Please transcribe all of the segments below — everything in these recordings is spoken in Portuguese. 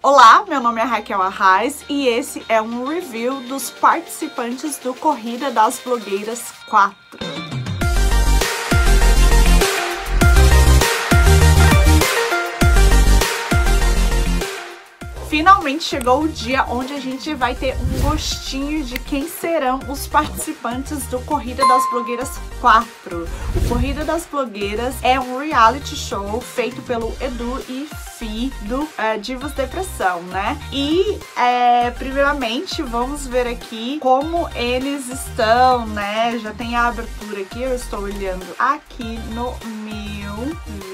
Olá, meu nome é Raquel Arraes e esse é um review dos participantes do Corrida das Blogueiras 4. Finalmente chegou o dia onde a gente vai ter um gostinho de quem serão os participantes do Corrida das Blogueiras 4. O Corrida das Blogueiras é um reality show feito pelo Edu e Fi do é, Divas Depressão, né? E, é, primeiramente, vamos ver aqui como eles estão, né? Já tem a abertura aqui, eu estou olhando aqui no meu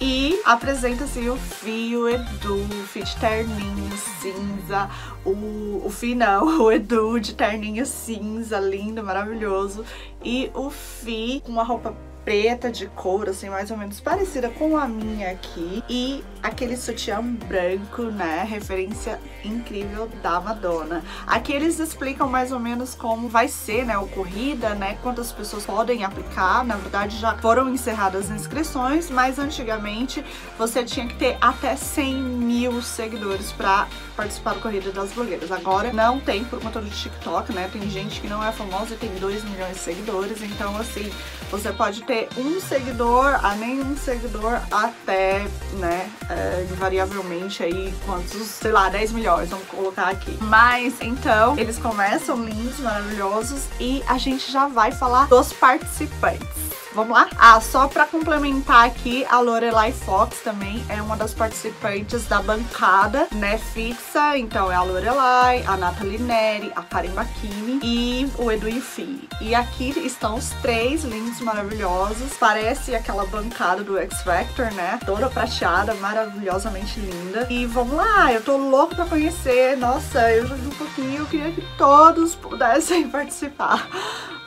E apresenta-se o Fi, o Edu, o Fi de terninho cinza, o, o Fi não, o Edu de terninho cinza, lindo, maravilhoso. E o Fi com uma roupa preta de couro, assim, mais ou menos parecida com a minha aqui. E aquele sutiã branco, né? Referência incrível da Madonna. Aqui eles explicam mais ou menos como vai ser, né? O corrida, né? Quantas pessoas podem aplicar. Na verdade, já foram encerradas as inscrições, mas antigamente você tinha que ter até 100 mil seguidores pra participar do Corrida das Blogueiras. Agora não tem por conta do TikTok, né? Tem gente que não é famosa e tem 2 milhões de seguidores. Então, assim, você pode ter um seguidor a nenhum seguidor até, né, é, invariavelmente aí quantos, sei lá, 10 milhões, vamos colocar aqui. Mas, então, eles começam lindos, maravilhosos e a gente já vai falar dos participantes. Vamos lá? Ah, só pra complementar aqui, a Lorelai Fox também é uma das participantes da bancada, né, fixa. Então é a Lorelai, a Nathalie Neri, a Karen Bakini e o Edu Yufi. E aqui estão os três lindos, maravilhosos. Parece aquela bancada do X Factor, né? Toda prateada, maravilhosamente linda. E vamos lá, eu tô louco pra conhecer. Nossa, eu já vi um pouquinho, eu queria que todos pudessem participar.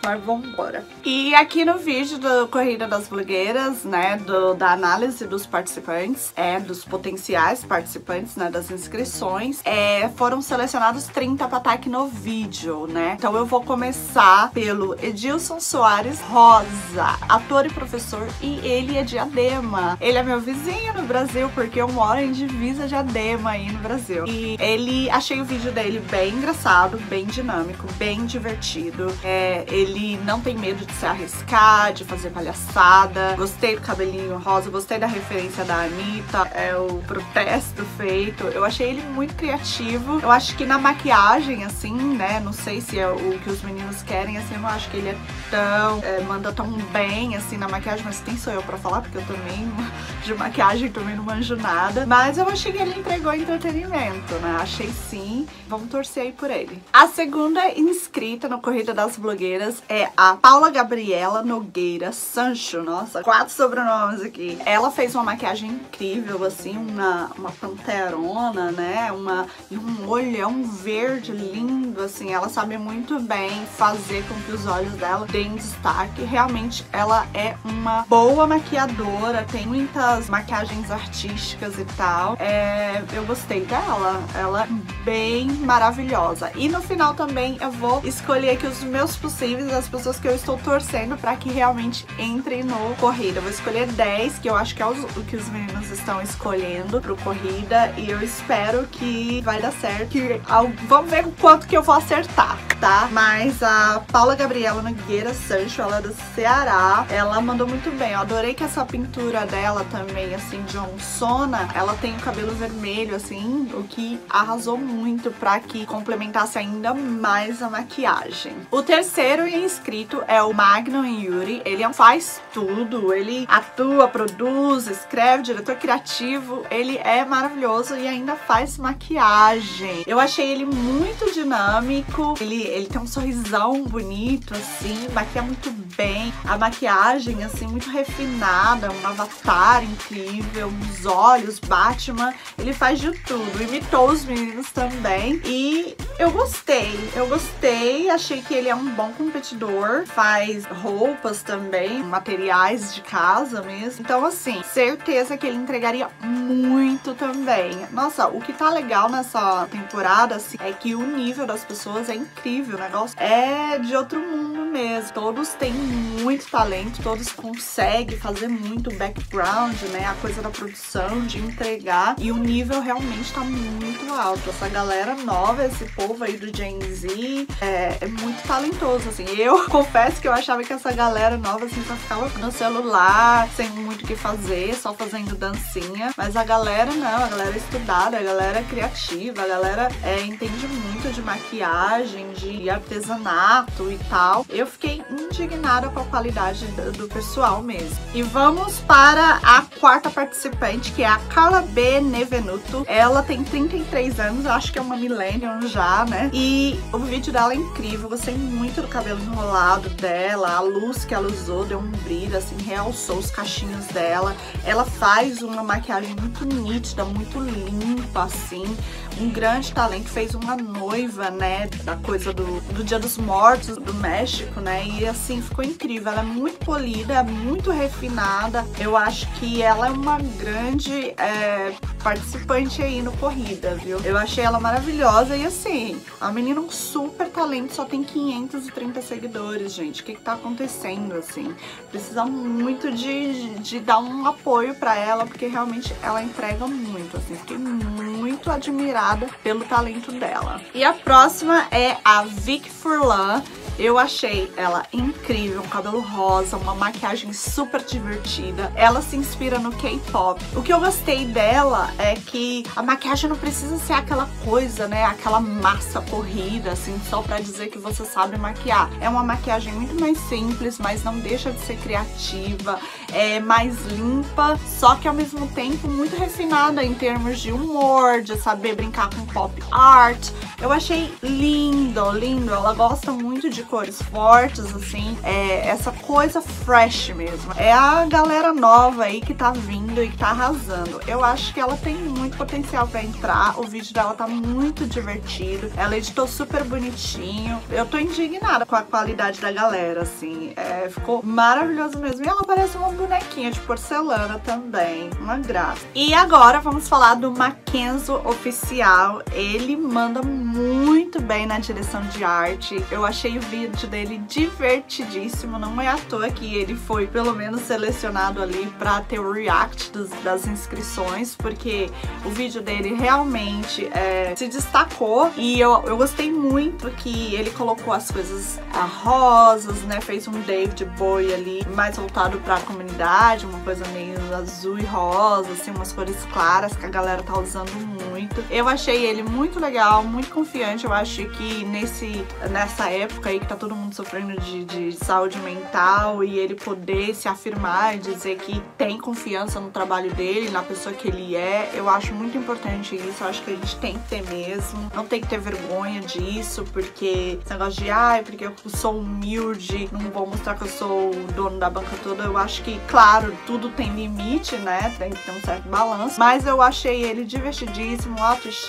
Mas vamos embora. E aqui no vídeo do Corrida das Blogueiras, né, do, da análise dos participantes, é, dos potenciais participantes, né, das inscrições, é, foram selecionados 30 para estar aqui no vídeo, né? Então eu vou começar pelo Edilson Soares Rosa, ator e professor, e ele é de Adema. Ele é meu vizinho no Brasil, porque eu moro em divisa de Adema aí no Brasil. E ele, achei o vídeo dele bem engraçado, bem dinâmico, bem divertido. É, ele ele não tem medo de se arriscar, de fazer palhaçada. Gostei do cabelinho rosa, gostei da referência da Anitta, é o protesto feito. Eu achei ele muito criativo. Eu acho que na maquiagem, assim, né, não sei se é o que os meninos querem, assim, eu não acho que ele é tão, é, manda tão bem, assim, na maquiagem, mas quem sou eu pra falar? Porque eu também, de maquiagem, também não manjo nada. Mas eu achei que ele entregou entretenimento, né, achei sim. Vamos torcer aí por ele. A segunda inscrita no Corrida das Blogueiras é a Paula Gabriela Nogueira Sancho. Nossa, quatro sobrenomes aqui. Ela fez uma maquiagem incrível, assim, uma, uma panterona, né? Uma, e um olhão verde lindo, assim. Ela sabe muito bem fazer com que os olhos dela deem destaque. Realmente, ela é uma boa maquiadora, tem muitas maquiagens artísticas e tal. É, eu gostei dela. Ela é bem maravilhosa. E no final também eu vou escolher aqui os meus possíveis as pessoas que eu estou torcendo para que realmente entrem no corrida. Vou escolher 10, que eu acho que é o que os meninos estão escolhendo pro corrida. E eu espero que vai dar certo. Que, vamos ver o quanto que eu vou acertar, tá? Mas a Paula Gabriela Nogueira Sancho, ela é do Ceará. Ela mandou muito bem. Eu adorei que essa pintura dela também, assim, de onçona, ela tem o cabelo vermelho, assim, o que arrasou muito pra que complementasse ainda mais a maquiagem. O terceiro inscrito é o Magnum Yuri. Ele é faz tudo, ele atua, produz, escreve, diretor criativo. Ele é maravilhoso e ainda faz maquiagem. Eu achei ele muito dinâmico, ele, ele tem um sorrisão bonito, assim, maquia muito bem. A maquiagem, assim, muito refinada, um avatar incrível, os olhos, Batman. Ele faz de tudo, imitou os meninos também. E eu gostei, eu gostei, achei que ele é um bom competidor faz roupas também, materiais de casa mesmo. Então, assim, certeza que ele entregaria muito também. Nossa, o que tá legal nessa temporada, assim, é que o nível das pessoas é incrível incrível, o negócio é de outro mundo mesmo. Todos têm muito talento, todos conseguem fazer muito background, né? A coisa da produção, de entregar. E o nível realmente tá muito alto. Essa galera nova, esse povo aí do Gen Z, é, é muito talentoso, assim. Eu confesso que eu achava que essa galera nova, assim, só ficava no celular, sem muito o que fazer, só fazendo dancinha. Mas a galera não, a galera é estudada, a galera é criativa, a galera é, entende muito de maquiagem, de artesanato e tal. Eu fiquei indignada com a qualidade do, pessoal mesmo. E vamos para a quarta participante, que é a Carla B. Nevenuto. Ela tem 33 anos, eu acho que é uma millennium já, né? E o vídeo dela é incrível, gostei muito do cabelo enrolado dela, a luz que ela usou deu um brilho, assim, realçou os cachinhos dela. Ela faz uma maquiagem muito nítida, muito limpa, assim, um grande talento, fez uma noiva, né, da coisa do, do Dia dos Mortos do México, né, e assim, ficou incrível. Ela é muito polida, é muito refinada. Eu acho que ela é uma grande é, participante aí no Corrida, viu? Eu achei ela maravilhosa e assim, a menina é um super talento, só tem 530 seguidores, gente. O que que tá acontecendo, assim? Precisa muito de, de dar um apoio pra ela, porque realmente ela entrega muito, assim. Fiquei muito admirada pelo talento dela. E a próxima é a Vic Furlan. Eu achei ela incrível, um cabelo rosa, uma maquiagem super divertida. Ela se inspira no K-pop. O que eu gostei dela é que a maquiagem não precisa ser aquela coisa, né? Aquela massa corrida, assim, só pra dizer que você sabe maquiar. É uma maquiagem muito mais simples, mas não deixa de ser criativa, é mais limpa, só que ao mesmo tempo muito refinada em termos de humor, de saber brincar com pop art. Eu achei lindo, lindo. Ela gosta muito de cores fortes, assim, é essa coisa fresh mesmo. É a galera nova aí que tá vindo e que tá arrasando. Eu acho que ela tem muito potencial pra entrar. O vídeo dela tá muito divertido. Ela editou super bonitinho. Eu tô indignada com a qualidade da galera, assim. É, ficou maravilhoso mesmo. E ela parece uma bonequinha de porcelana também. Uma graça. E agora vamos falar do Mackenzo Oficial. Ele manda muito bem na direção de arte. Eu achei o vídeo dele divertidíssimo. Não é à toa que ele foi, pelo menos, selecionado ali pra ter o react dos, das inscrições, porque o vídeo dele realmente é, se destacou e eu, eu gostei muito que ele colocou as coisas a, rosas, né? Fez um David Bowie ali mais voltado pra comunidade, uma coisa meio azul e rosa, assim, umas cores claras que a galera tá usando muito. Eu achei ele muito legal, muito confiante. Eu acho que nesse, nessa época aí que tá todo mundo sofrendo de, de saúde mental e ele poder se afirmar e dizer que tem confiança no trabalho dele, na pessoa que ele é, eu acho muito importante isso. Eu acho que a gente tem que ter mesmo. Não tem que ter vergonha disso, porque esse negócio de, ah, porque eu sou humilde, não vou mostrar que eu sou o dono da banca toda. Eu acho que, claro, tudo tem limite, né? Tem que ter um certo balanço. Mas eu achei ele divertidíssimo, autoestima,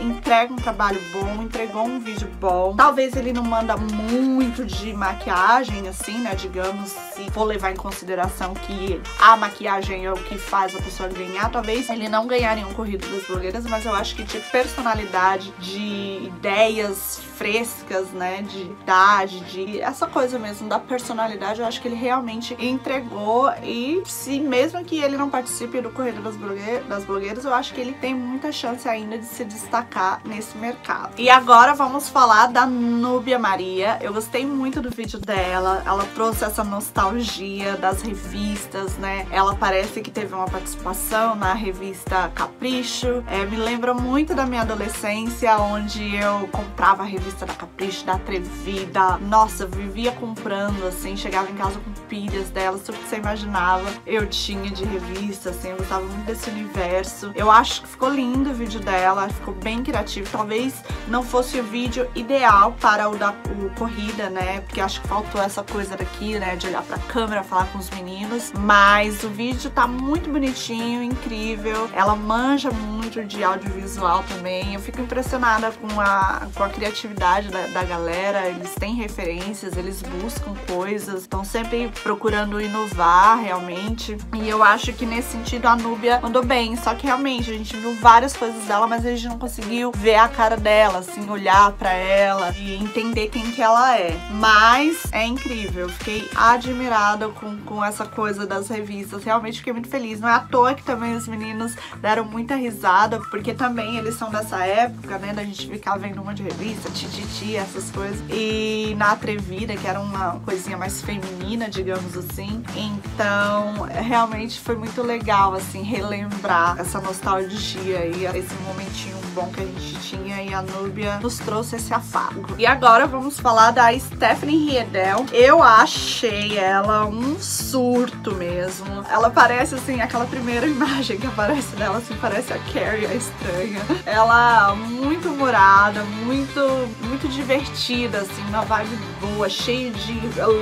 entrega um trabalho bom, entregou um vídeo bom. Talvez ele não manda muito de maquiagem, assim, né? Digamos, se for levar em consideração que a maquiagem é o que faz a pessoa ganhar, talvez ele não ganharia um corrido das blogueiras, mas eu acho que de personalidade, de ideias frescas, né? De idade, de essa coisa mesmo da personalidade, eu acho que ele realmente entregou e se mesmo que ele não participe do Corrida das, blogueiras, das blogueiras, eu acho que ele tem muita chance ainda de se destacar nesse mercado. E agora vamos falar da Núbia Maria. Eu gostei muito do vídeo dela, ela trouxe essa nostalgia das revistas, né? Ela parece que teve uma participação na revista Capricho. É, me lembra muito da minha adolescência, onde eu comprava a revista da Capricho, da Atrevida. Nossa, vivia comprando, assim, chegava em casa com pilhas delas, tudo que você imaginava. Eu tinha de revista, assim, eu gostava muito desse universo. Eu acho que ficou lindo o vídeo dela, ficou bem criativo. Talvez não fosse o vídeo ideal para o da o Corrida, né? Porque acho que faltou essa coisa daqui, né? De olhar pra câmera, falar com os meninos. Mas o vídeo tá muito bonitinho, incrível. Ela manja muito de audiovisual também. Eu fico impressionada com a, com a criatividade da, da galera. Eles têm referências, eles buscam coisas, estão sempre procurando inovar realmente. E eu acho que nesse sentido a Núbia andou bem. Só que realmente a gente viu várias várias coisas dela, mas a gente não conseguiu ver a cara dela, assim, olhar para ela e entender quem que ela é. Mas é incrível, fiquei admirada com, com essa coisa das revistas, realmente fiquei muito feliz. Não é à toa que também os meninos deram muita risada, porque também eles são dessa época, né, da gente ficar vendo uma de revista, tititi, essas coisas. E na Atrevida, que era uma coisinha mais feminina, digamos assim. Então, realmente foi muito legal, assim, relembrar essa nostalgia e esse you bom que a gente tinha e a Núbia nos trouxe esse afago. E agora vamos falar da Stephanie Riedel. Eu achei ela um surto mesmo. Ela parece assim, aquela primeira imagem que aparece dela, assim, parece a Carrie, a estranha. Ela muito humorada, muito, muito divertida, assim, uma vibe boa, cheia de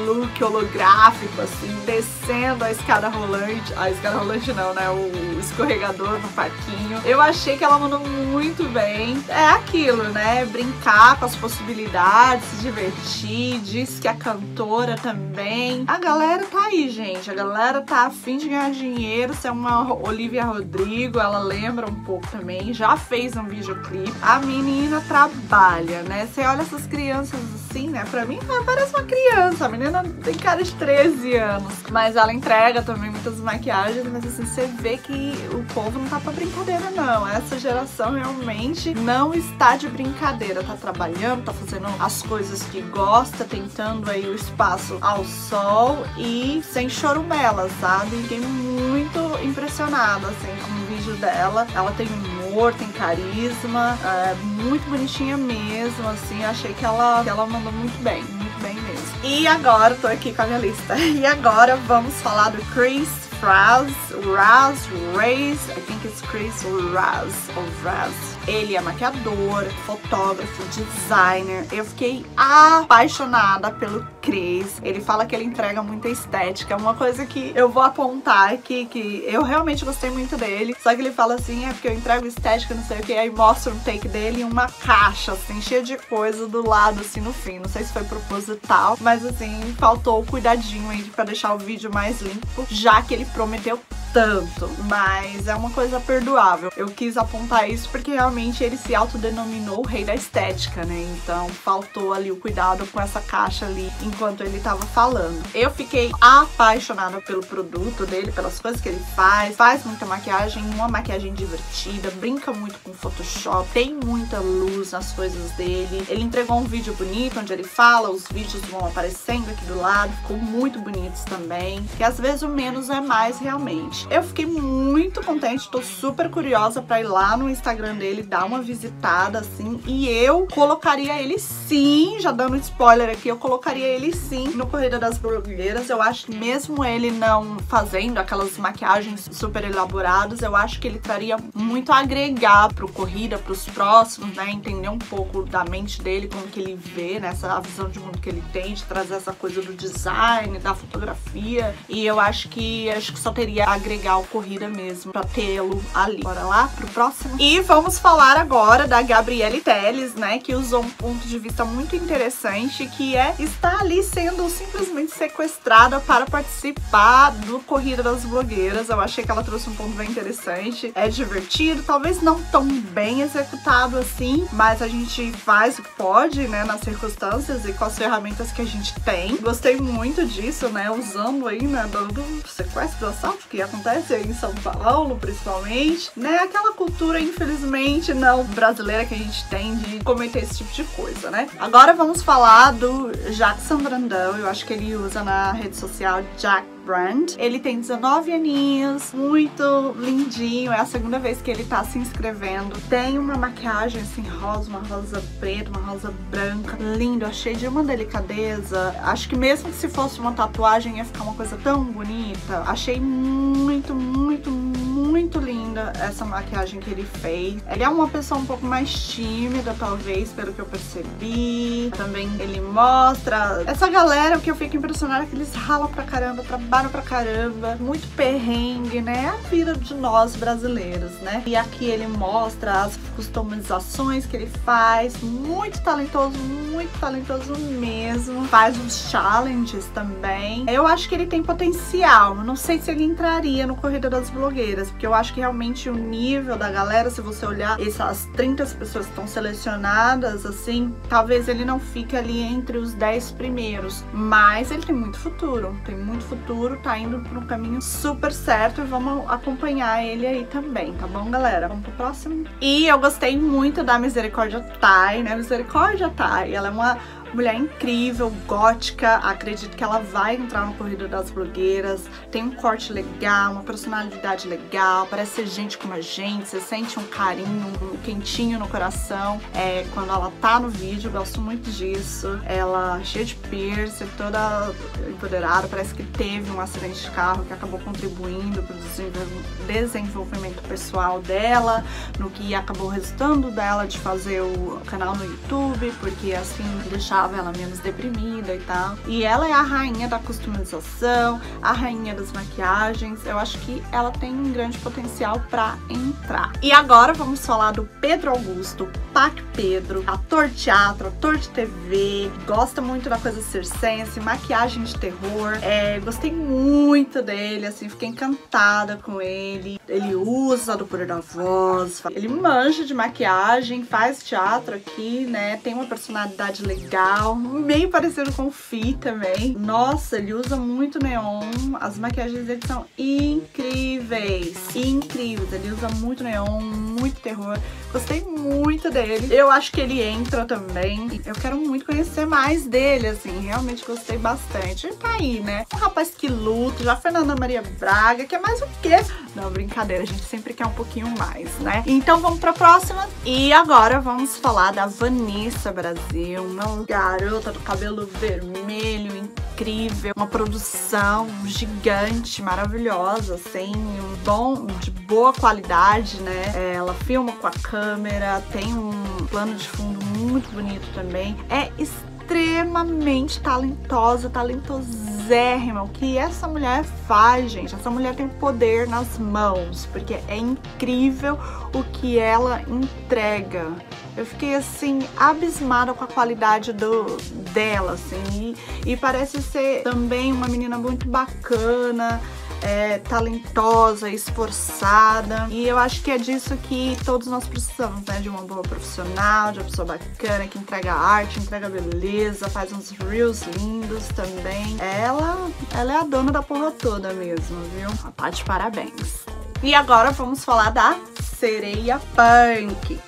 look holográfico, assim, descendo a escada rolante. A escada rolante não, né? O escorregador no parquinho. Eu achei que ela mandou muito bem. É aquilo, né? Brincar com as possibilidades, se divertir. Diz que a cantora também. A galera tá aí, gente. A galera tá afim de ganhar dinheiro. Se é uma Olivia Rodrigo, ela lembra um pouco também. Já fez um videoclipe. A menina trabalha, né? Você olha essas crianças assim, né? Pra mim parece uma criança. A menina tem cara de 13 anos. Mas ela entrega também muitas maquiagens. Mas assim, você vê que o povo não tá pra brincadeira, não. Essa geração realmente não está de brincadeira. Tá trabalhando, tá fazendo as coisas que gosta, tentando aí o espaço ao sol e sem chorumela, sabe? Fiquei muito impressionada, assim, com o vídeo dela. Ela tem humor, tem carisma, é muito bonitinha mesmo, assim. Achei que ela, que ela mandou muito bem, muito bem mesmo. E agora, tô aqui com a minha lista. E agora vamos falar do Chris Raz, Raz, Raze, I think it's Chris Raz, ou Raz. Ele é maquiador, fotógrafo, designer. Eu fiquei apaixonada pelo Chris. Ele fala que ele entrega muita estética. É uma coisa que eu vou apontar aqui, que eu realmente gostei muito dele. Só que ele fala assim, é porque eu entrego estética, não sei o que. Aí mostra um take dele em uma caixa, assim, cheia de coisa do lado, assim, no fim. Não sei se foi proposital, mas assim, faltou o cuidadinho aí pra deixar o vídeo mais limpo, já que ele prometeu tanto, mas é uma coisa perdoável. Eu quis apontar isso porque realmente ele se autodenominou o rei da estética, né? Então faltou ali o cuidado com essa caixa ali enquanto ele tava falando. Eu fiquei apaixonada pelo produto dele, pelas coisas que ele faz, faz muita maquiagem, uma maquiagem divertida, brinca muito com Photoshop, tem muita luz nas coisas dele. Ele entregou um vídeo bonito onde ele fala, os vídeos vão aparecendo aqui do lado, ficou muito bonitos também, que às vezes o menos é mais realmente. Eu fiquei muito contente, tô super curiosa pra ir lá no Instagram dele, dar uma visitada, assim, e eu colocaria ele sim, já dando spoiler aqui, eu colocaria ele sim no Corrida das Blogueiras. Eu acho que mesmo ele não fazendo aquelas maquiagens super elaboradas, eu acho que ele traria muito a agregar pro Corrida, pros próximos, né, entender um pouco da mente dele, como que ele vê, né, essa visão de mundo que ele tem, de trazer essa coisa do design, da fotografia, e eu acho que, acho que só teria a agregar legal corrida mesmo pra tê-lo ali. Bora lá pro próximo? E vamos falar agora da Gabriele Teles, né, que usou um ponto de vista muito interessante, que é estar ali sendo simplesmente sequestrada para participar do Corrida das Blogueiras. Eu achei que ela trouxe um ponto bem interessante. É divertido, talvez não tão bem executado assim, mas a gente faz o que pode, né, nas circunstâncias e com as ferramentas que a gente tem. Gostei muito disso, né, usando aí, né, do, do sequestro, do assalto que acontece aí em São Paulo, principalmente, né? Aquela cultura, infelizmente, não brasileira que a gente tem de cometer esse tipo de coisa, né? Agora vamos falar do Jackson Brandão. Eu acho que ele usa na rede social Jack Brand. Ele tem 19 aninhos, muito lindinho. É a segunda vez que ele tá se inscrevendo. Tem uma maquiagem assim rosa, uma rosa preta, uma rosa branca. Lindo, achei de uma delicadeza. Acho que mesmo se fosse uma tatuagem ia ficar uma coisa tão bonita. Achei muito, muito, muito linda essa maquiagem que ele fez. Ele é uma pessoa um pouco mais tímida, talvez, pelo que eu percebi. Também ele mostra essa galera, o que eu fico impressionada é que eles ralam pra caramba, trabalham trabalho pra caramba, muito perrengue, né? A vida de nós brasileiros, né? E aqui ele mostra as customizações que ele faz, muito talentoso, muito talentoso mesmo. Faz uns challenges também. Eu acho que ele tem potencial, não sei se ele entraria no Corrida das Blogueiras, porque eu acho que realmente o nível da galera, se você olhar essas 30 pessoas que estão selecionadas, assim, talvez ele não fique ali entre os 10 primeiros, mas ele tem muito futuro, tem muito futuro, tá indo para um caminho super certo e vamos acompanhar ele aí também, tá bom, galera? Vamos pro próximo. E eu gostei muito da Misericórdia Thai, né? Misericórdia Thai, ela é uma mulher incrível, gótica. Acredito que ela vai entrar no Corrida das Blogueiras. Tem um corte legal, uma personalidade legal, parece ser gente como a gente. Você sente um carinho, um quentinho no coração é, quando ela tá no vídeo. Gosto muito disso. Ela cheia de piercing, toda empoderada. Parece que teve um acidente de carro que acabou contribuindo para o desenvolvimento pessoal dela, no que acabou resultando dela de fazer o canal no YouTube, porque assim deixava deixava ela menos deprimida e tal. E ela é a rainha da customização, a rainha das maquiagens. Eu acho que ela tem um grande potencial para entrar. E agora vamos falar do Pedro Augusto, Pac Pedro, ator de teatro, ator de TV, gosta muito da coisa circense, maquiagem de terror. É, gostei muito dele, assim, fiquei encantada com ele. Ele usa do poder da voz, ele manja de maquiagem, faz teatro aqui, né? Tem uma personalidade legal meio parecido com o Fi também. Nossa, ele usa muito neon, as maquiagens dele são incríveis, incríveis. Ele usa muito neon, muito terror. Gostei muito dele. Eu acho que ele entra também. Eu quero muito conhecer mais dele, assim, realmente gostei bastante. Ele tá aí, né? Um rapaz que luta, já Fernanda Maria Braga, que é mais o quê? Não, brincadeira, a gente sempre quer um pouquinho mais, né? Então vamos pra próxima. E agora vamos falar da Vanessa Brasil, uma garota do cabelo vermelho, incrível, uma produção gigante, maravilhosa, assim, um bom, de boa qualidade, né? Ela filma com a câmera, tem um plano de fundo muito bonito também. É extremamente talentosa, talentosérrima. O que essa mulher faz, gente? Essa mulher tem poder nas mãos, porque é incrível o que ela entrega. Eu fiquei assim abismada com a qualidade do dela, assim, e, e parece ser também uma menina muito bacana é, talentosa, esforçada. E eu acho que é disso que todos nós precisamos, né? De uma boa profissional, de uma pessoa bacana, que entrega arte, entrega beleza, faz uns reels lindos também. Ela, ela é a dona da porra toda mesmo, viu? Tá de parabéns. E agora vamos falar da sereia punk.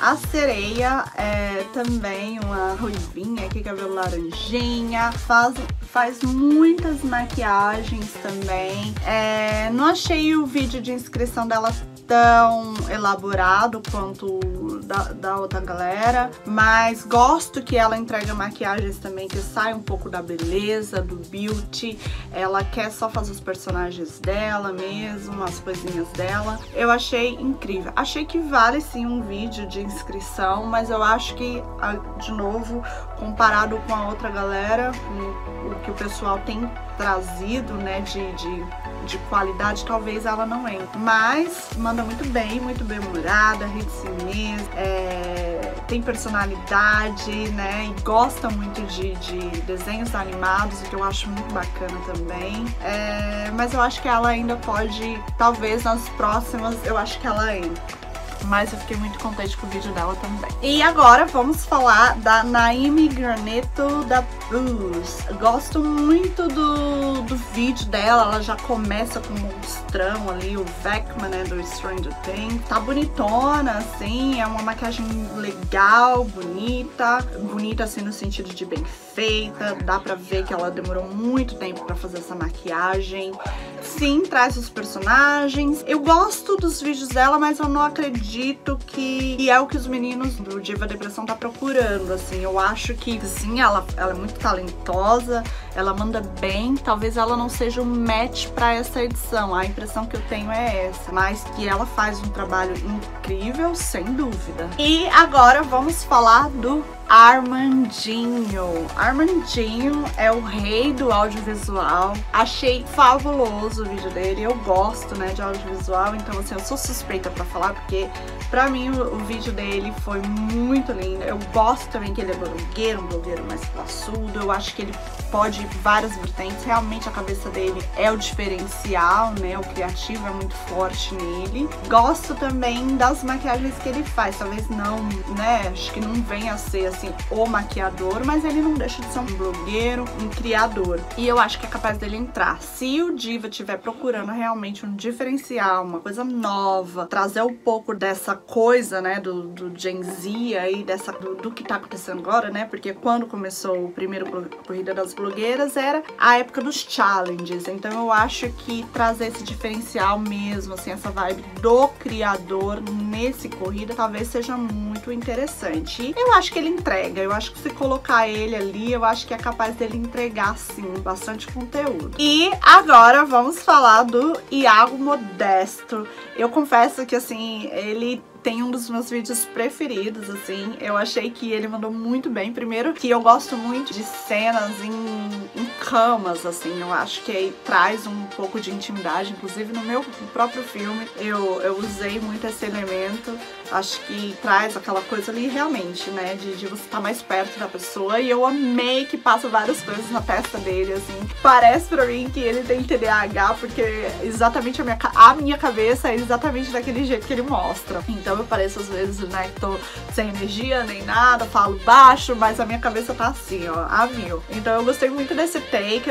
A sereia é também uma ruivinha aqui, cabelo laranjinha, faz, faz muitas maquiagens também. É, não achei o vídeo de inscrição dela tão elaborado quanto da, da, outra galera, mas gosto que ela entrega maquiagens também que sai um pouco da beleza, do beauty. Ela quer só fazer os personagens dela mesmo, as coisinhas dela. Eu achei incrível. Achei que vale sim um vídeo de inscrição, mas eu acho que, de novo, comparado com a outra galera, o que o pessoal tem trazido, né, de, de, de qualidade, talvez ela não entre. Mas manda muito bem, muito bem humorada, ri de si é, tem personalidade, né, e gosta muito de, de desenhos animados, o que eu acho muito bacana também. É, mas eu acho que ela ainda pode, talvez nas próximas, eu acho que ela entra mas eu fiquei muito contente com o vídeo dela também. E agora vamos falar da Naime Graneto da Blues. Gosto muito do, do vídeo dela, ela já começa com o monstrão ali, o Vecma, né, do Stranger Things. Tá bonitona, assim, é uma maquiagem legal, bonita, bonita assim no sentido de bem feita, dá pra ver que ela demorou muito tempo pra fazer essa maquiagem. Sim, traz os personagens. Eu gosto dos vídeos dela, mas eu não acredito que é o que os meninos do Diva Depressão tá procurando, assim. Eu acho que, sim, ela, ela é muito talentosa, ela manda bem. Talvez ela não seja um match pra essa edição. A impressão que eu tenho é essa. Mas que ela faz um trabalho incrível, sem dúvida. E agora vamos falar do Armandinho. Armandinho é o rei do audiovisual. Achei fabuloso o vídeo dele. Eu gosto, né, de audiovisual, então assim, eu sou suspeita pra falar, porque pra mim o, o vídeo dele foi muito lindo. Eu gosto também que ele é blogueiro, um blogueiro mais classudo. Eu acho que ele pode ir várias vertentes. Realmente a cabeça dele é o diferencial, né? O criativo é muito forte nele. Gosto também das maquiagens que ele faz. Talvez não, né? Acho que não venha a ser assim o maquiador, mas ele não deixa de ser um blogueiro, um criador. E eu acho que é capaz dele entrar. Se o Diva estiver procurando realmente um diferencial, uma coisa nova, trazer um pouco dessa coisa, né, do, do Gen Z aí, dessa, do, do que tá acontecendo agora, né? Porque quando começou o primeiro Corrida das Blogueiras era a época dos challenges. Então eu acho que trazer esse diferencial mesmo, assim, essa vibe do criador nesse corrida talvez seja muito interessante. Eu acho que ele entrega. Eu acho que se colocar ele ali, eu acho que é capaz dele entregar, sim, bastante conteúdo. E agora vamos falar do Iago Modesto. Eu confesso que, assim, ele tem um dos meus vídeos preferidos, assim. Eu achei que ele mandou muito bem. Primeiro que eu gosto muito de cenas em, em camas, assim. Eu acho que aí traz um pouco de intimidade. Inclusive no meu próprio filme eu, eu usei muito esse elemento. Acho que traz aquela coisa ali realmente, né? De, de você estar tá mais perto da pessoa. E eu amei que passa várias coisas na testa dele, assim. Parece pra mim que ele tem TDAH, porque exatamente a minha, a minha cabeça é exatamente daquele jeito que ele mostra. Então eu pareço às vezes, né, que tô sem energia nem nada, falo baixo, mas a minha cabeça tá assim, ó, a mil. Então eu gostei muito desse take.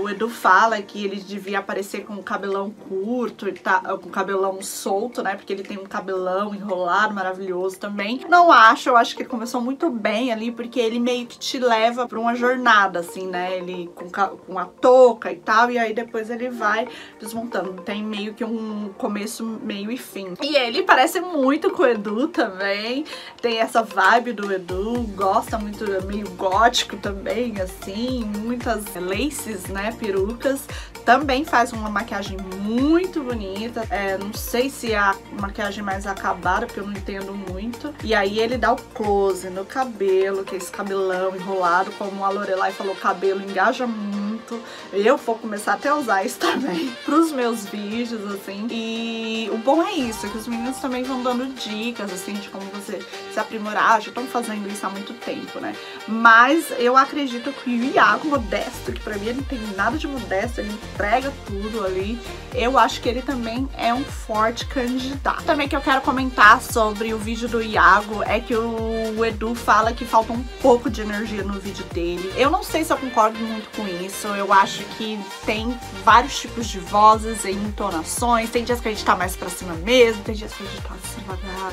O Edu fala que ele devia aparecer com o cabelão curto, e tá, com o cabelão solto, né? Porque ele tem um cabelão enrolado, maravilhoso também. Não acho, eu acho que ele começou muito bem ali, porque ele meio que te leva pra uma jornada, assim, né? Ele com, com a touca e tal, e aí depois ele vai desmontando. Tem meio que um começo, meio e fim. E ele parece muito com o Edu também, tem essa vibe do Edu, gosta muito, meio gótico também, assim, muitas laces, né, perucas. Também faz uma maquiagem muito bonita. É, não sei se é a maquiagem mais acabada, porque eu não entendo muito. E aí ele dá o close no cabelo, que é esse cabelão enrolado, como a Lorelai falou, cabelo engaja muito. Eu vou começar até a usar isso também pros meus vídeos, assim. E o bom é isso, que os meninos também vão dando dicas, assim, de como você se aprimorar. Já estão fazendo isso há muito tempo, né? Mas eu acredito que o Iago Modesto, que pra mim ele não tem nada de modesto, ele entrega tudo ali. Eu acho que ele também é um forte candidato. Também que eu quero comentar sobre o vídeo do Iago é que o Edu fala que falta um pouco de energia no vídeo dele. Eu não sei se eu concordo muito com isso. Eu acho que tem vários tipos de vozes e entonações. Tem dias que a gente tá mais pra cima mesmo, tem dias que a gente tá assim, devagar,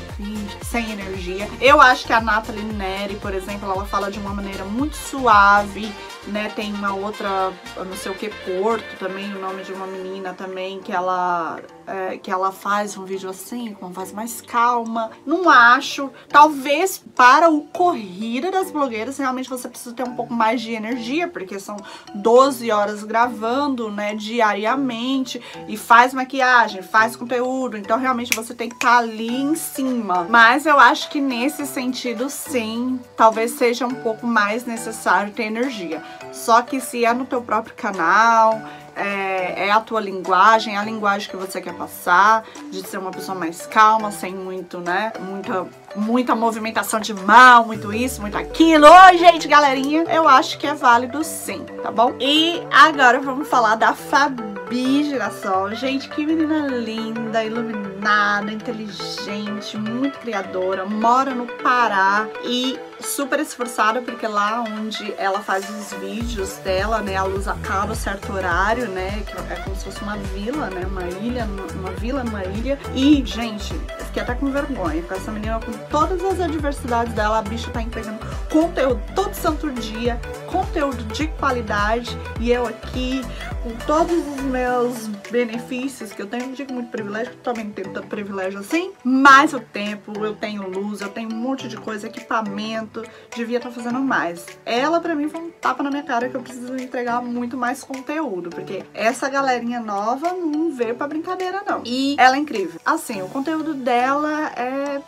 sem energia. Eu acho que a Nathalie Neri, por exemplo, ela fala de uma maneira muito suave, né? Tem uma outra, não sei o que, Porto também, o nome de uma menina também, que ela, é, que ela faz um vídeo assim, com uma voz mais calma. Não acho. Talvez para o Corrida das Blogueiras, realmente você precisa ter um pouco mais de energia, porque são 12 horas gravando, né, diariamente, e faz maquiagem, faz conteúdo, então realmente você tem que estar tá ali em cima. Mas eu acho que nesse sentido, sim, talvez seja um pouco mais necessário ter energia. Só que se é no teu próprio canal, é, é, a tua linguagem, é a linguagem que você quer passar, de ser uma pessoa mais calma, sem muito, né, muita, muita movimentação de mão, muito isso, muito aquilo. Oi, gente, galerinha, eu acho que é válido sim, tá bom? E agora vamos falar da Fabi Girassol. Gente, que menina linda, iluminada, inteligente, muito criadora, mora no Pará e super esforçada, porque lá onde ela faz os vídeos dela, né, a luz acaba a certo horário, né, que é como se fosse uma vila, né, uma ilha, uma vila numa ilha. E, gente, fiquei até com vergonha, com essa menina, com todas as adversidades dela, a bicha tá entregando conteúdo todo santo dia, conteúdo de qualidade, e eu aqui, com todos os meus benefícios, que eu tenho, não digo muito privilégio, porque também não tenho tanto privilégio assim, mas o tempo, eu tenho luz, eu tenho um monte de coisa, equipamento, devia estar tá fazendo mais. Ela, pra mim, foi um tapa na minha cara que eu preciso entregar muito mais conteúdo, porque essa galerinha nova não veio pra brincadeira, não. E ela é incrível. Assim, o conteúdo dela é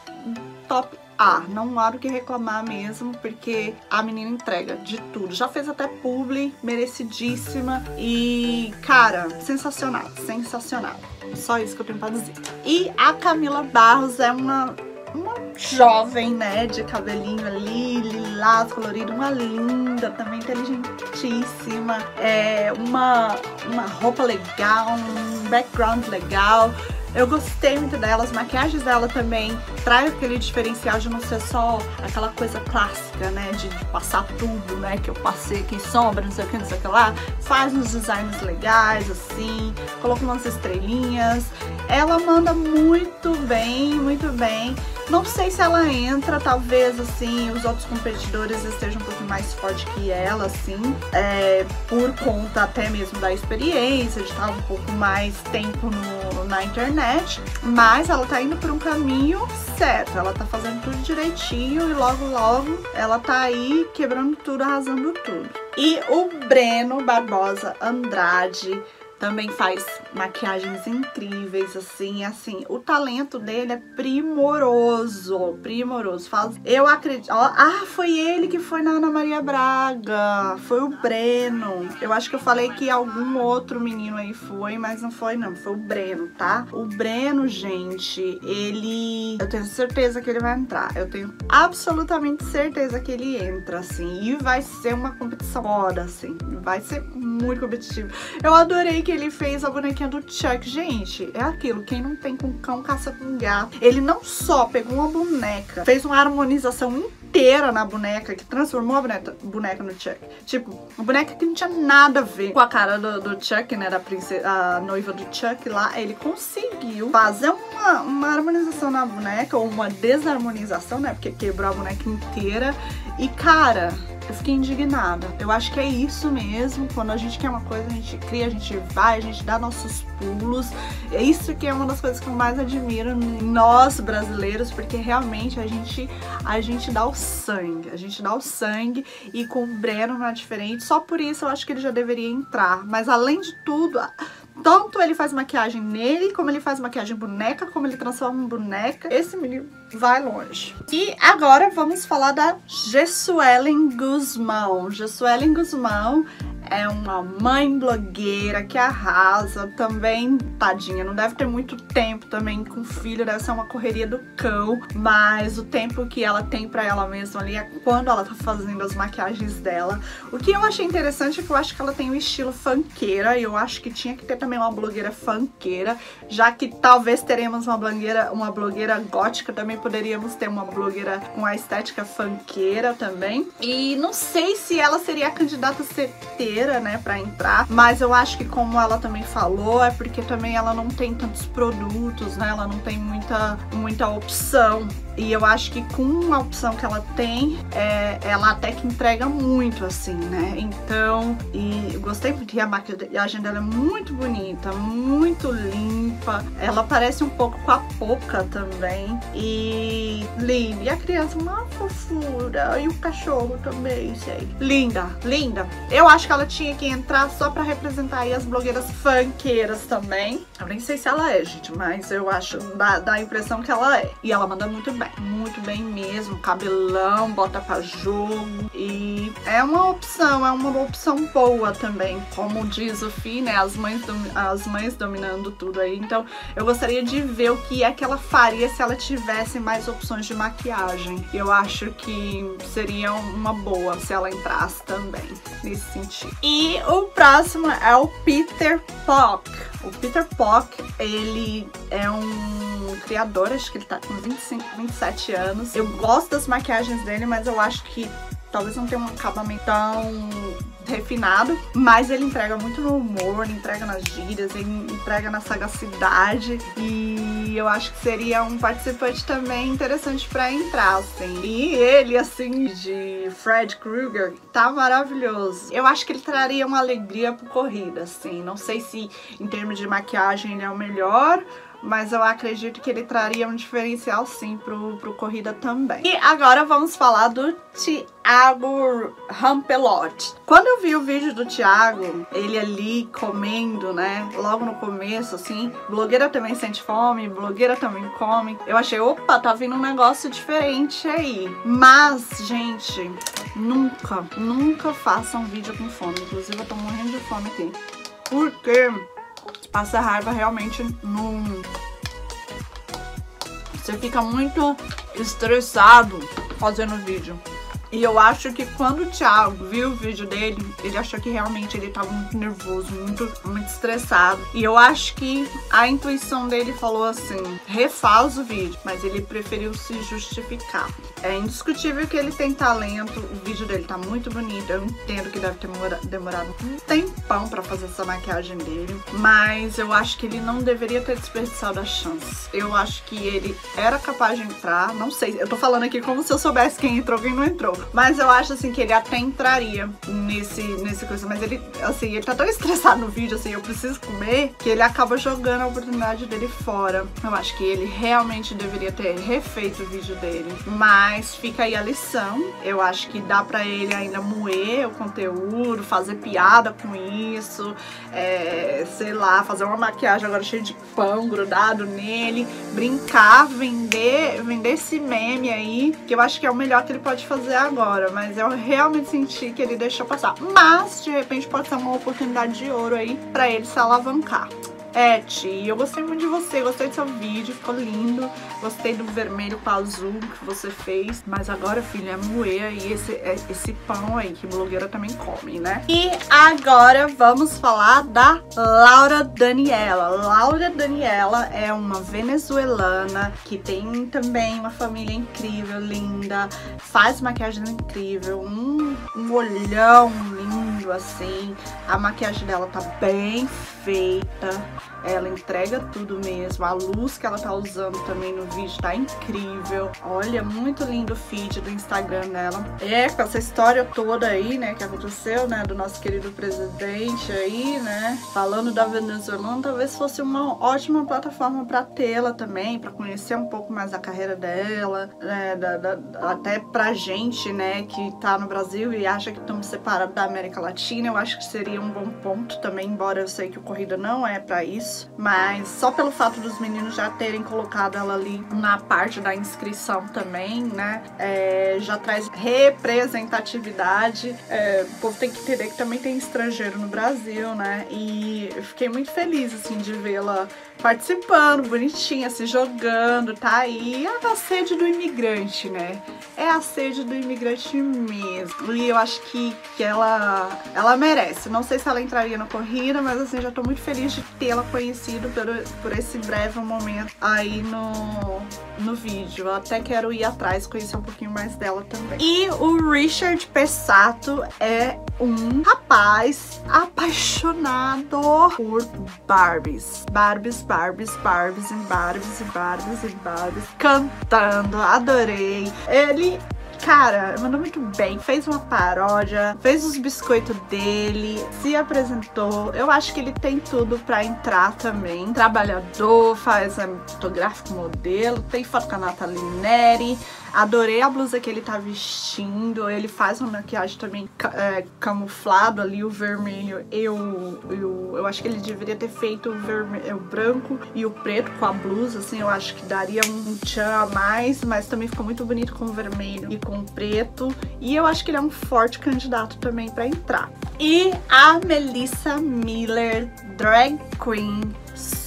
top há, não há do que reclamar mesmo, porque a menina entrega de tudo. Já fez até publi, merecidíssima e, cara, sensacional, sensacional. Só isso que eu tenho pra dizer. E a Camila Barros é uma uma jovem, né, de cabelinho ali, lilás, colorido, uma linda, também inteligentíssima, é, uma, uma roupa legal, um background legal, eu gostei muito dela, as maquiagens dela também traz aquele diferencial de não ser só aquela coisa clássica, né? De, de, passar tudo, né? Que eu passei aqui, sombra, não sei o que, não sei o que lá. Faz uns designs legais, assim, coloca umas estrelinhas. Ela manda muito bem, muito bem. Não sei se ela entra, talvez, assim, os outros competidores estejam um pouquinho mais forte que ela, assim, é, por conta até mesmo da experiência, de estar um pouco mais tempo no, na internet, mas ela tá indo por um caminho certo, ela tá fazendo tudo direitinho e logo, logo ela tá aí quebrando tudo, arrasando tudo. E o Breno Barbosa Andrade também faz maquiagens incríveis, assim, assim, o talento dele é primoroso, primoroso. Faz, eu acredito, ah, foi ele que foi na Ana Maria Braga, foi o Breno. Eu acho que eu falei que algum outro menino aí foi, mas não foi não, foi o Breno, tá? O Breno, gente, ele, eu tenho certeza que ele vai entrar. Eu tenho absolutamente certeza que ele entra, assim, e vai ser uma competição foda, assim, vai ser muito competitivo. Eu adorei que que ele fez a bonequinha do Chuck. Gente, é aquilo, quem não tem com cão, caça com gato. Ele não só pegou uma boneca, fez uma harmonização inteira na boneca, que transformou a boneca, boneca no Chuck. Tipo, uma boneca que não tinha nada a ver com a cara do, do Chuck, né, da princesa, a noiva do Chuck lá. Ele conseguiu fazer uma, uma harmonização na boneca, ou uma desarmonização, né, porque quebrou a boneca inteira. E, cara, eu fiquei indignada. Eu acho que é isso mesmo. Quando a gente quer uma coisa, a gente cria, a gente vai, a gente dá nossos pulos. É isso que é uma das coisas que eu mais admiro nós brasileiros, porque realmente a gente a gente dá o sangue. A gente dá o sangue e com o Breno não é diferente. Só por isso eu acho que ele já deveria entrar. Mas além de tudo, tanto ele faz maquiagem nele, como ele faz maquiagem boneca, como ele transforma em boneca. Esse menino vai longe. E agora vamos falar da Jessuelen Guzmão. Jessuelen Guzmão é uma mãe blogueira que arrasa também, tadinha, não deve ter muito tempo também com o filho, deve ser uma correria do cão, mas o tempo que ela tem pra ela mesma ali é quando ela tá fazendo as maquiagens dela. O que eu achei interessante é que eu acho que ela tem um estilo funkeira e eu acho que tinha que ter também uma blogueira funkeira, já que talvez teremos uma blogueira, uma blogueira gótica, também poderíamos ter uma blogueira com a estética funkeira também. E não sei se ela seria a candidata certeira né, para entrar, mas eu acho que como ela também falou, é porque também ela não tem tantos produtos, né? Ela não tem muita muita opção. E eu acho que com a opção que ela tem, é, ela até que entrega muito, assim, né? Então, e gostei porque a maquiagem dela é muito bonita, muito limpa. Ela parece um pouco com a Poca também. E linda. E a criança, uma fofura. E o cachorro também, sei. Linda, linda. Eu acho que ela tinha que entrar só pra representar aí as blogueiras funkeiras também. Eu nem sei se ela é, gente, mas eu acho, dá, dá a impressão que ela é. E ela manda muito bem, muito bem mesmo. Cabelão, bota pra jogo. E é uma opção, é uma opção boa também. Como diz o Fi, né, as mães, as mães dominando tudo aí. Então eu gostaria de ver o que é que ela faria se ela tivesse mais opções de maquiagem. Eu acho que seria uma boa se ela entrasse também nesse sentido. E o próximo é o Peter Pock. O Peter Pock, ele é um criador, acho que ele tá com 25, 27 anos. Eu gosto das maquiagens dele, mas eu acho que talvez não tenha um acabamento tão refinado, mas ele entrega muito no humor, ele entrega nas gírias, ele entrega na sagacidade e eu acho que seria um participante também interessante para entrar, assim. E ele, assim, de Fred Krueger, tá maravilhoso. Eu acho que ele traria uma alegria pro corrida, assim. Não sei se em termos de maquiagem ele é o melhor, mas eu acredito que ele traria um diferencial sim pro, pro Corrida também. E agora vamos falar do Thiago Rampelot. Quando eu vi o vídeo do Thiago, ele ali comendo, né, logo no começo, assim, blogueira também sente fome, blogueira também come, eu achei, opa, tá vindo um negócio diferente aí. Mas, gente, nunca, nunca façam vídeo com fome. Inclusive, eu tô morrendo de fome aqui. Porque passa raiva realmente não... Você fica muito estressado fazendo vídeo. E eu acho que quando o Thiago viu o vídeo dele, ele achou que realmente ele tava muito nervoso, muito, muito estressado. E eu acho que a intuição dele falou assim, refaz o vídeo, mas ele preferiu se justificar. É indiscutível que ele tem talento, o vídeo dele tá muito bonito, eu entendo que deve ter demorado um tempão pra fazer essa maquiagem dele, mas eu acho que ele não deveria ter desperdiçado a chance. Eu acho que ele era capaz de entrar, não sei, eu tô falando aqui como se eu soubesse quem entrou quem não entrou. Mas eu acho, assim, que ele até entraria nesse, nesse coisa. Mas ele, assim, ele tá tão estressado no vídeo, assim, eu preciso comer, que ele acaba jogando a oportunidade dele fora. Eu acho que ele realmente deveria ter refeito o vídeo dele. Mas fica aí a lição. Eu acho que dá pra ele ainda moer o conteúdo, fazer piada com isso, é, sei lá, fazer uma maquiagem agora cheia de pão grudado nele, brincar, vender, vender esse meme aí, que eu acho que é o melhor que ele pode fazer agora agora, mas eu realmente senti que ele deixou passar. Mas, de repente, pode ser uma oportunidade de ouro aí pra ele se alavancar. Ti, eu gostei muito de você, gostei do seu vídeo, ficou lindo. Gostei do vermelho com azul que você fez. Mas agora, filha, é moer aí esse, é, esse pão aí que blogueira também come, né? E agora vamos falar da Laura Daniela. Laura Daniela é uma venezuelana que tem também uma família incrível, linda. Faz maquiagem incrível, um, um olhão lindo assim. A maquiagem dela tá bem feita ela entrega tudo mesmo. A luz que ela tá usando também no vídeo tá incrível. Olha, muito lindo o feed do Instagram dela. É, com essa história toda aí, né, que aconteceu, né, do nosso querido presidente aí, né, falando da Venezuela, talvez fosse uma ótima plataforma para tê-la também, para conhecer um pouco mais a carreira dela, né, da, da, até pra gente, né, que tá no Brasil e acha que estamos separados da América Latina, eu acho que seria um bom ponto também, embora eu sei que o Corrida não é para isso, mas só pelo fato dos meninos já terem colocado ela ali na parte da inscrição também, né, é, já traz representatividade. É, o povo tem que entender que também tem estrangeiro no Brasil, né, e eu fiquei muito feliz, assim, de vê-la participando, bonitinha, se jogando, tá aí. É a sede do imigrante, né? É a sede do imigrante mesmo. E eu acho que, que ela, ela merece. Não sei se ela entraria na corrida, mas assim, já tô muito feliz de tê-la conhecido por, por esse breve momento aí no, no vídeo. Eu até quero ir atrás, conhecer um pouquinho mais dela também. E o Richard Pessato é um rapaz apaixonado por Barbies. Barbies, Barbies, Barbies e Barbies e Barbies e Barbies cantando. Adorei. Ele Cara, mandou muito bem, fez uma paródia, fez os biscoitos dele, se apresentou. Eu acho que ele tem tudo pra entrar também. Trabalhador, faz é, fotográfico modelo, tem foto com a Nathalie Neri, Adorei a blusa que ele tá vestindo. Ele faz uma maquiagem também é, camuflado ali, o vermelho e o, Eu acho que ele deveria ter feito o, vermelho, o branco e o preto com a blusa, assim. Eu acho que daria um tchan a mais, mas também ficou muito bonito com o vermelho e com o preto. E eu acho que ele é um forte candidato também pra entrar. E a Melissa Miller, drag queen,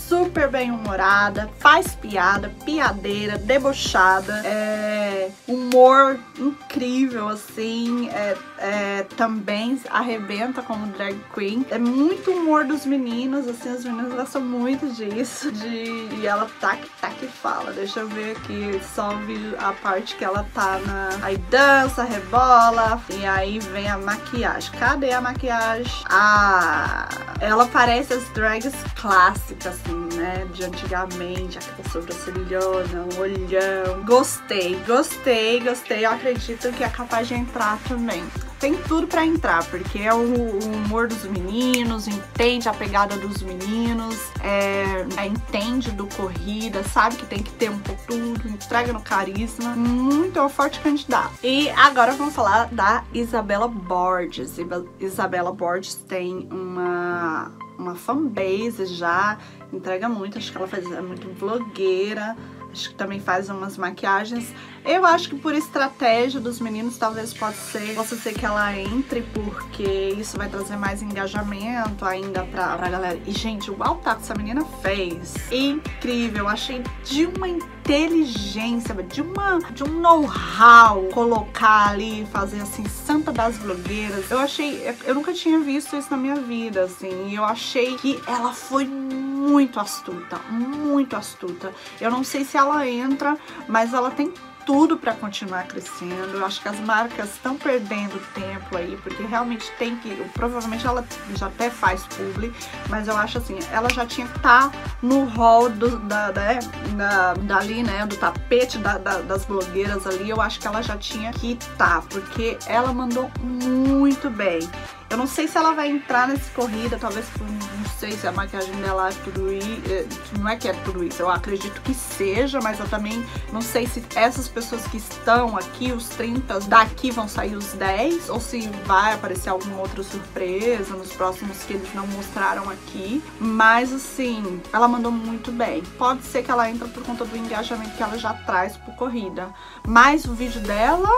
super bem-humorada, faz piada, piadeira, debochada, é, humor incrível, assim, é, é, também arrebenta como drag queen. É muito humor dos meninos, assim, as meninas gostam muito disso, de, e ela tá, tá que fala, deixa eu ver aqui, só a parte que ela tá na... Aí dança, rebola, e aí vem a maquiagem. Cadê a maquiagem? Ah, ela parece as drags clássicas, assim, né, de antigamente, aquela sobrancelhona, o olhão. Gostei, gostei, gostei. Eu acredito que é capaz de entrar também. tem tudo pra entrar, porque é o, o humor dos meninos, entende a pegada dos meninos, é, é, entende do corrida, sabe que tem que ter um pouco tudo, entrega no carisma. Muito é um forte candidato. E agora vamos falar da Isabela Borges. Isabela Borges tem uma uma fanbase já, entrega muito, acho que ela faz, é muito vlogueira, acho que também faz umas maquiagens. Eu acho que por estratégia dos meninos, talvez possa ser, possa ser que ela entre, porque isso vai trazer mais engajamento ainda pra, pra galera. E, gente, o altar que essa menina fez, incrível, achei de uma inteligência, de, uma, de um know-how colocar ali, fazer assim, santa das blogueiras. Eu achei, eu nunca tinha visto isso na minha vida, assim, e eu achei que ela foi muito astuta, muito astuta. Eu não sei se ela entra, mas ela tem tudo para continuar crescendo. Eu acho que as marcas estão perdendo tempo aí, porque realmente tem que. Provavelmente ela já até faz publi, mas eu acho assim, ela já tinha que estar tá no hall do, da, da, da, dali, né? Do tapete da, da, das blogueiras ali. Eu acho que ela já tinha que estar, tá, porque ela mandou muito bem. Eu não sei se ela vai entrar nessa corrida, talvez, não sei se a maquiagem dela é tudo isso, é, não é que é tudo isso, eu acredito que seja, mas eu também não sei se essas pessoas que estão aqui, os 30, daqui vão sair os 10, ou se vai aparecer alguma outra surpresa nos próximos que eles não mostraram aqui, mas assim, ela mandou muito bem. Pode ser que ela entre por conta do engajamento que ela já traz por corrida, mas o vídeo dela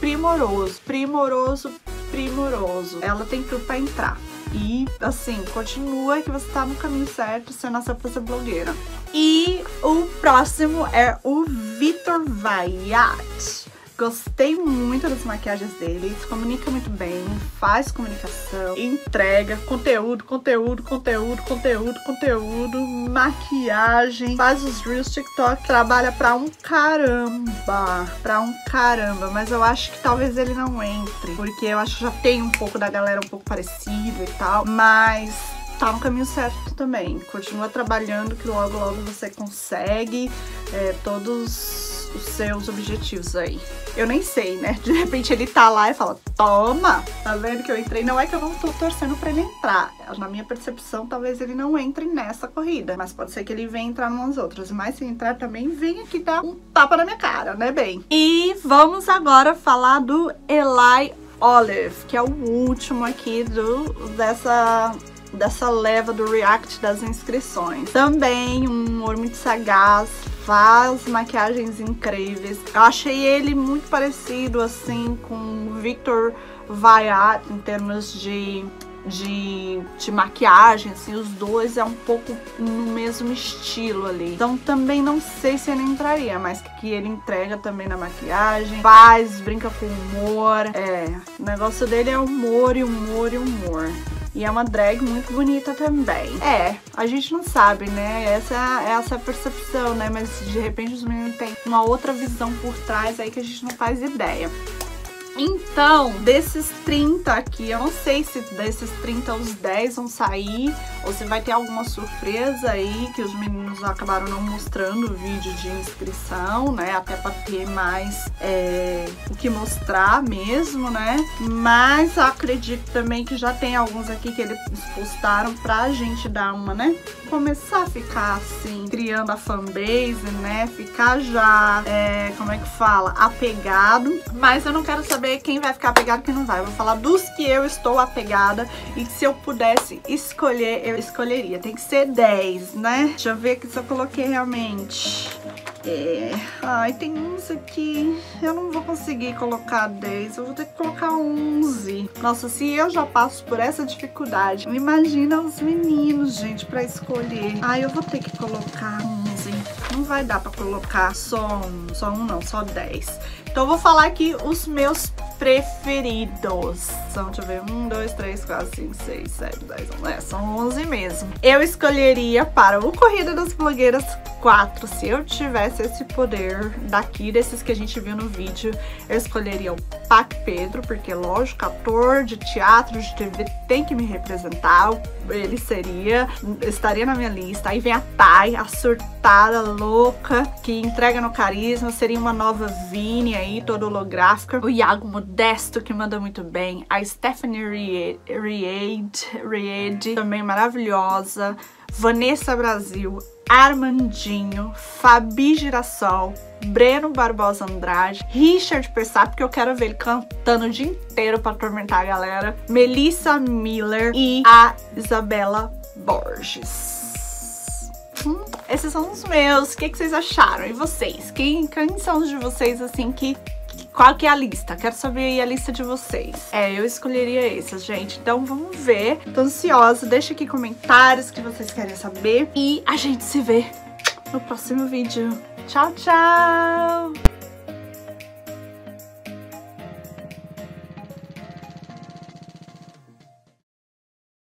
primoroso, primoroso, primoroso. Ela tem tudo pra entrar. E, assim, continua que você tá no caminho certo, sendo essa pra ser blogueira. E o próximo é o Vitor Vaiat. Gostei muito das maquiagens dele, se comunica muito bem, faz comunicação, entrega conteúdo, conteúdo, conteúdo, conteúdo, conteúdo, maquiagem, faz os reels TikTok, trabalha pra um caramba, pra um caramba, mas eu acho que talvez ele não entre, porque eu acho que já tem um pouco da galera um pouco parecido e tal, mas tá no caminho certo também. Continua trabalhando que logo, logo você consegue é, todos os seus objetivos aí. Eu nem sei, né? De repente ele tá lá e fala, toma, tá vendo que eu entrei? Não é que eu não tô torcendo pra ele entrar. Na minha percepção, talvez ele não entre nessa corrida. Mas pode ser que ele venha entrar nas outras. Mas se entrar também, vem aqui dar um tapa na minha cara, né, bem? E vamos agora falar do Eli Olive, que é o último aqui do, dessa dessa leva do react das inscrições. Também um humor muito sagaz, faz maquiagens incríveis. Eu achei ele muito parecido assim com Victor Vaiat em termos de de, de maquiagem, assim, os dois é um pouco no mesmo estilo ali. Então também não sei se ele entraria, mas que ele entrega também na maquiagem, faz, brinca com humor, é, o negócio dele é humor e humor e humor. E é uma drag muito bonita também. É, a gente não sabe, né? Essa, essa é a percepção, né? Mas de repente os meninos têm uma outra visão por trás aí que a gente não faz ideia. Então, desses 30 aqui, eu não sei se desses 30 os 10 vão sair ou se vai ter alguma surpresa aí que os meninos acabaram não mostrando o vídeo de inscrição, né? Até pra ter mais é, o que mostrar mesmo, né? Mas acredito também que já tem alguns aqui que eles postaram pra gente dar uma, né? Começar a ficar assim, criando a fanbase, né? Ficar já, é, como é que fala? Apegado. Mas eu não quero saber quem vai ficar apegado e quem não vai. Eu vou falar dos que eu estou apegada e que se eu pudesse escolher, eu escolheria. Tem que ser 10, né? Deixa eu ver aqui se eu coloquei realmente. É... Ai, tem uns aqui. Eu não vou conseguir colocar 10. Eu vou ter que colocar 11. Nossa, se eu já passo por essa dificuldade, imagina os meninos, gente, pra escolher. Ai, eu vou ter que colocar 11. Não vai dar pra colocar só um. Só um não, só 10. Então eu vou falar aqui os meus preferidos. são, deixa eu ver, 1, 2, 3, 4, 5, 6, 7, 10, 11, é, são 11 mesmo. Eu escolheria para o Corrida das Blogueiras 4, se eu tivesse esse poder daqui, desses que a gente viu no vídeo, eu escolheria o Pac Pedro, porque lógico, ator de teatro, de TV tem que me representar, ele seria, estaria na minha lista. Aí vem a Thay, a surtada louca, que entrega no carisma, seria uma nova Vini aí, toda holográfica. O Iago Modesto, que manda muito bem. A Stephanie Riede, Riede também maravilhosa. Vanessa Brasil, Armandinho, Fabi Girassol, Breno Barbosa Andrade, Richard Persap, porque eu quero ver ele cantando o dia inteiro pra atormentar a galera, Melissa Miller e a Isabela Borges. Hum, esses são os meus. O que, que vocês acharam? E vocês? Quem, quem são os de vocês, assim, que qual que é a lista? Quero saber aí a lista de vocês. É, eu escolheria esses, gente. Então vamos ver. Tô ansiosa. Deixa aqui comentários que vocês querem saber. E a gente se vê no próximo vídeo. Tchau, tchau!